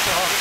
alcohol.